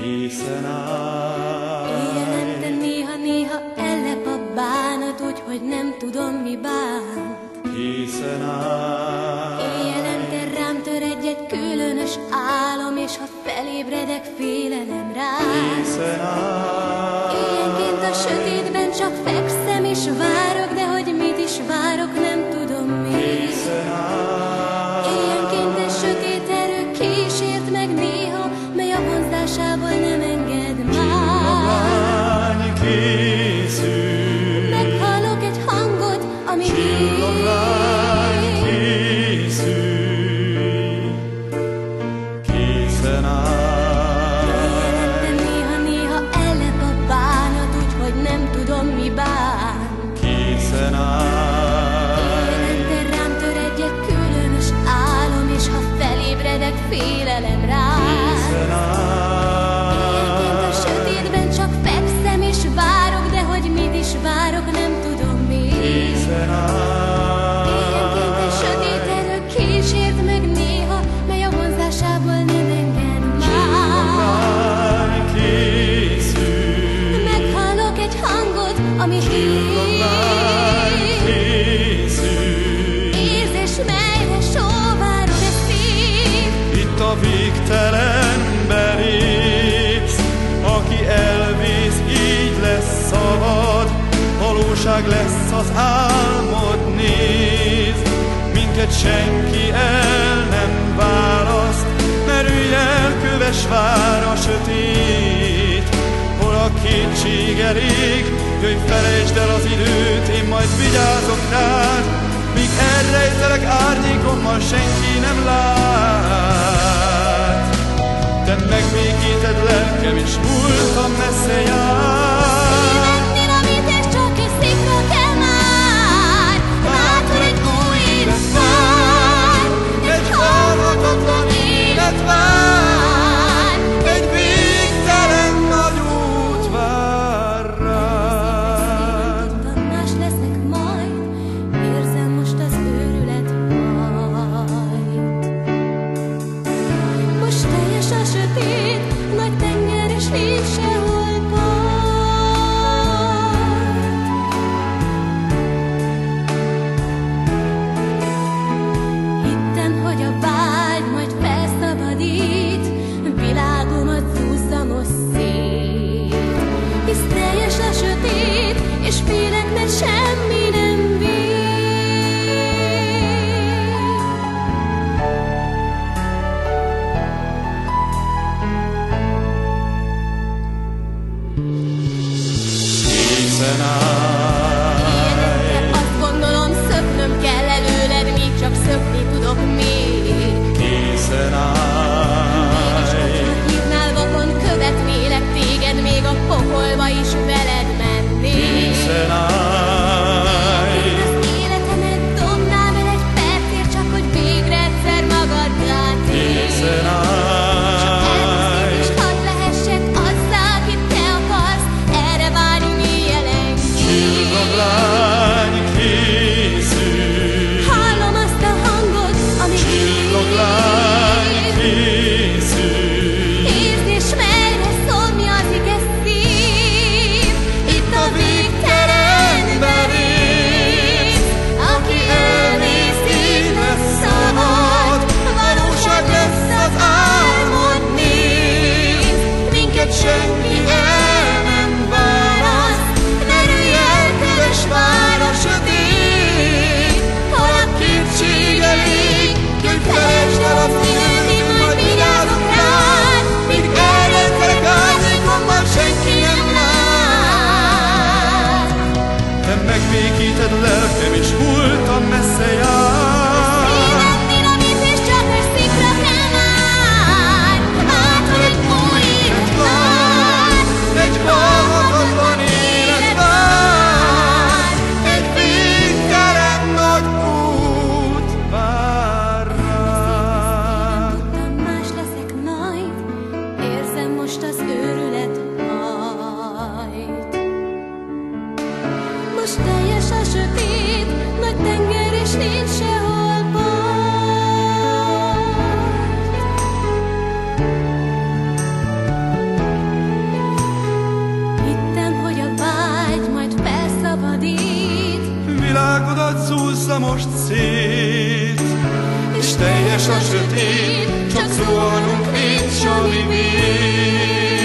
készen áll. Éjjelente néha-néha ellep a bánat, úgy, hogy nem tudom mi bánt. Készen áll. Éjjelente rám tör egy-egy különös álom, és ha felébredek, félelem rá. Készen áll. Éjjenként a sötétben csak fekszem és vár. félelem rá. Éjként a sötétben csak fekszem és várok, de hogy mit is várok, nem tudom mi. Készen a sötét erő kísért meg néha, mely a vonzásából nem enged már. Meghalok egy hangot, ami hív. Szabadság lesz az álmod, nézd, minket senki el nem választ, merülj el, köves vár a sötét, hol a kétség elég, jöjj, felejtsd el az időt, én majd vigyázok rád, míg elrejtelek árnyékommal senki nem lát. Te megbékíted lelkem is múlt, 你却 Hagyd szúszza most szét, és teljes a sötét, csak szólunk, mint Johnny Bee.